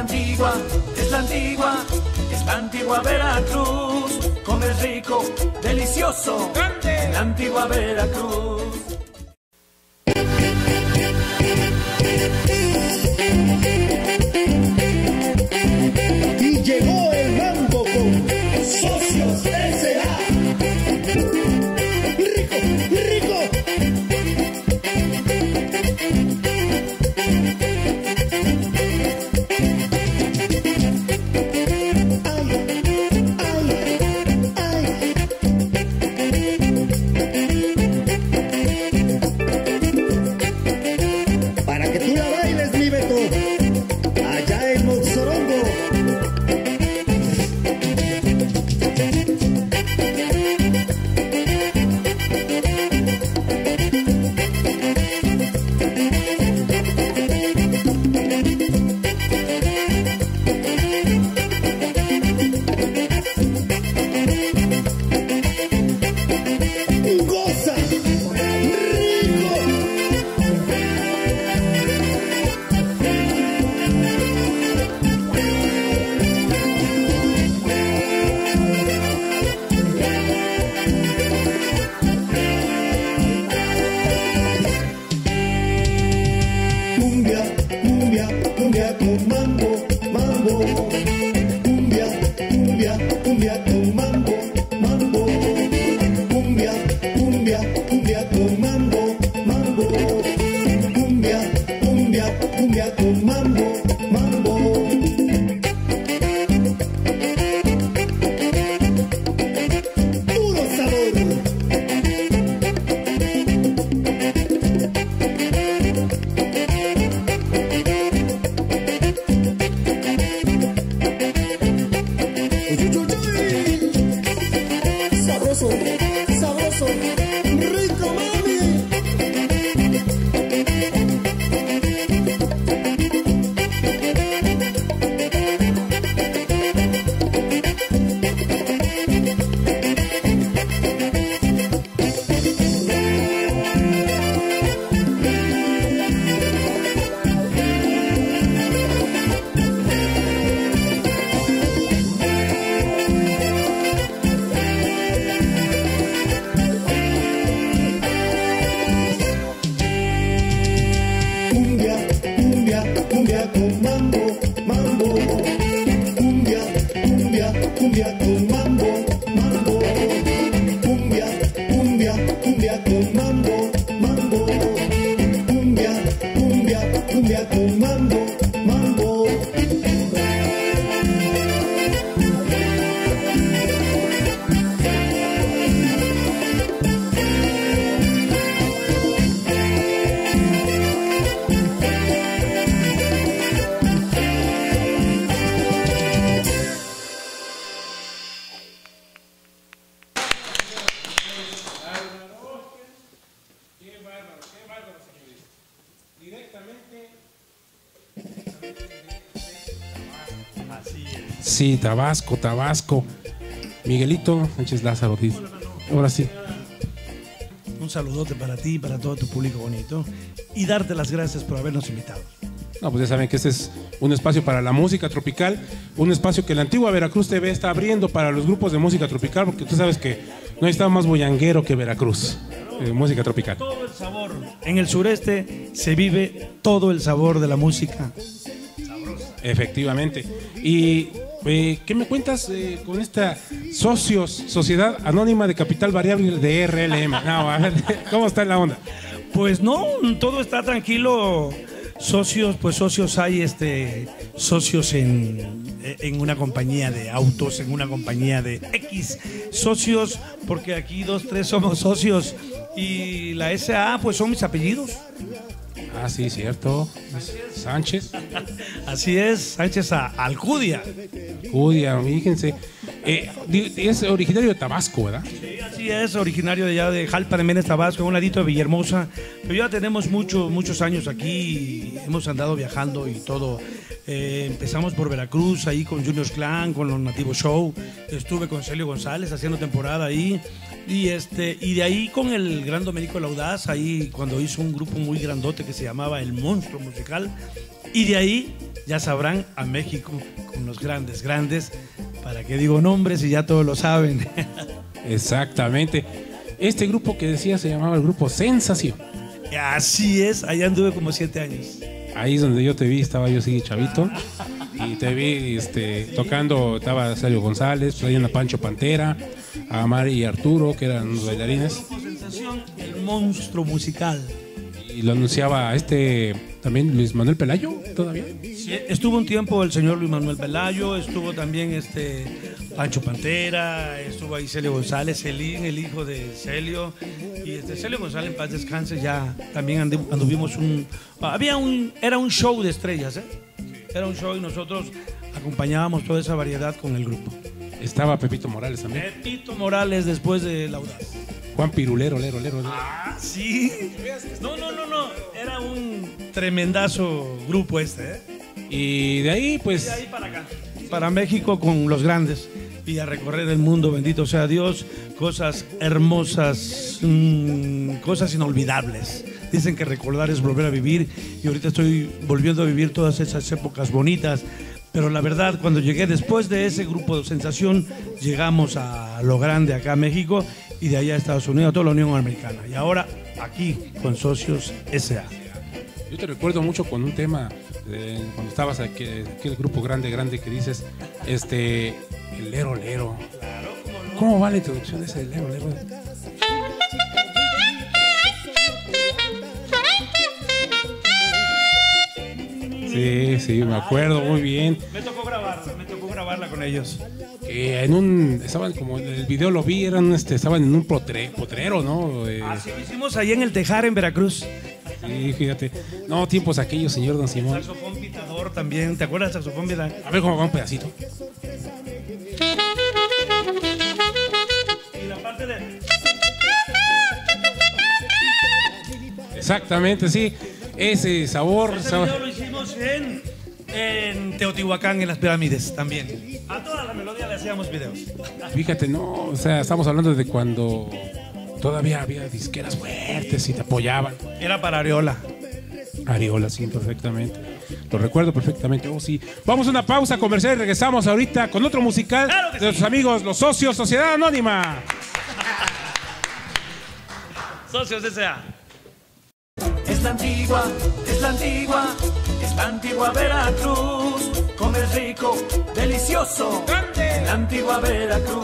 la antigua, es la antigua, es la antigua Veracruz. Come rico, delicioso, la antigua Veracruz. Cumbia, cumbia, cumbia con mambo, mambo. Cumbia, cumbia, cumbia con mambo, mambo. Cumbia, cumbia, cumbia con mambo. Cumbia, cumbia, cumbia mambo, mambo, mambo. Cumbia, cumbia, cumbia con mambo, mambo. Cumbia, cumbia, cumbia con mambo, mambo. Cumbia, cumbia, cumbia con. Sí, Tabasco, Tabasco. Miguelito Sánchez Lázaro. Ahora sí. Un saludote para ti y para todo tu público bonito. Y darte las gracias por habernos invitado. No, pues ya saben que este es un espacio para la música tropical, un espacio que la antigua Veracruz TV está abriendo para los grupos de música tropical, porque tú sabes que no hay estado más boyanguero que Veracruz, eh, música tropical. Todo el sabor. En el sureste se vive todo el sabor de la música. Efectivamente. Y eh, ¿qué me cuentas eh, con esta socios, Sociedad Anónima de Capital Variable de RLM? No, a ver, ¿cómo está la onda? Pues no, todo está tranquilo. Socios, pues socios hay este socios en, en una compañía de autos, en una compañía de X socios, porque aquí dos, tres somos socios y la SA pues son mis apellidos. Ah, sí, cierto. Sánchez, Así es, Sánchez a Alcudia. Judia, fíjense. Eh, es originario de Tabasco, ¿verdad? Así es, originario de allá de Jalpa de Menes, Tabasco, un ladito de Villahermosa. Pero ya tenemos muchos muchos años aquí, hemos andado viajando y todo. Eh, empezamos por Veracruz, ahí con Juniors Clan, con los Nativos Show. Estuve con Celio González haciendo temporada ahí. Y, este, y de ahí con el gran Domenico Laudaz, ahí cuando hizo un grupo muy grandote que se llamaba El Monstruo Musical. Y de ahí ya sabrán, a México con los grandes, grandes. ¿Para qué digo nombres y ya todos lo saben? Exactamente. Este grupo que decía se llamaba el grupo Sensación. Así es, allá anduve como siete años. Ahí es donde yo te vi, estaba yo así chavito. Y te vi este, tocando, estaba Sergio González, traían a Pancho Pantera, a Mari y Arturo, que eran los bailarines. El monstruo musical. Y lo anunciaba este también Luis Manuel Pelayo, todavía. Sí, estuvo un tiempo el señor Luis Manuel Pelayo, estuvo también este Pancho Pantera, estuvo ahí Celio González, Celín, el hijo de Celio, y este Celio González en paz descanse, ya también andu- anduvimos un, había un, era un show de estrellas, ¿eh? Era un show y nosotros acompañábamos toda esa variedad con el grupo. Estaba Pepito Morales también. Pepito Morales después de Laudaz. Juan Pirulero, lero, lero. Ah, sí. No, no, no, no. Era un tremendazo grupo este, ¿eh? Y de ahí, pues, De ahí para acá. Para México con los grandes y a recorrer el mundo, bendito sea Dios, cosas hermosas, mm, cosas inolvidables. Dicen que recordar es volver a vivir y ahorita estoy volviendo a vivir todas esas épocas bonitas. Pero la verdad, cuando llegué después de ese grupo de sensación, llegamos a lo grande acá a México y de allá a Estados Unidos, a toda la Unión Americana. Y ahora aquí con Socios SA. yo te recuerdo mucho con un tema, de cuando estabas aquí, aquel grupo grande, grande que dices, este, el lero, lero. ¿Cómo va la introducción de ese lero, lero? Sí, sí, me acuerdo muy bien. Me tocó grabarla, me tocó grabarla con ellos. En un, estaban como, el video lo vi, eran, este, estaban en un potre- potrero, ¿no? Eh, Así lo hicimos ahí en el Tejar, en Veracruz. sí, fíjate. No, tiempos aquellos, señor Don Simón. Saxofón pitador también. ¿Te acuerdas del saxofón pitador? A ver cómo va un pedacito. Y la parte de... Exactamente, sí. Ese sabor. Ese sabor- en, en Teotihuacán, en las pirámides también. A toda la melodía le hacíamos videos. Fíjate, no, o sea, estamos hablando de cuando todavía había disqueras fuertes y te apoyaban. Era para Areola. Ariola, sí, perfectamente. Lo recuerdo perfectamente. Oh, sí. Vamos a una pausa comercial y regresamos ahorita con otro musical Claro de sí. nuestros amigos, los socios, Sociedad Anónima. Socios S.A. Es la antigua, es la antigua, antigua Veracruz. Comer rico, delicioso. La antigua Veracruz.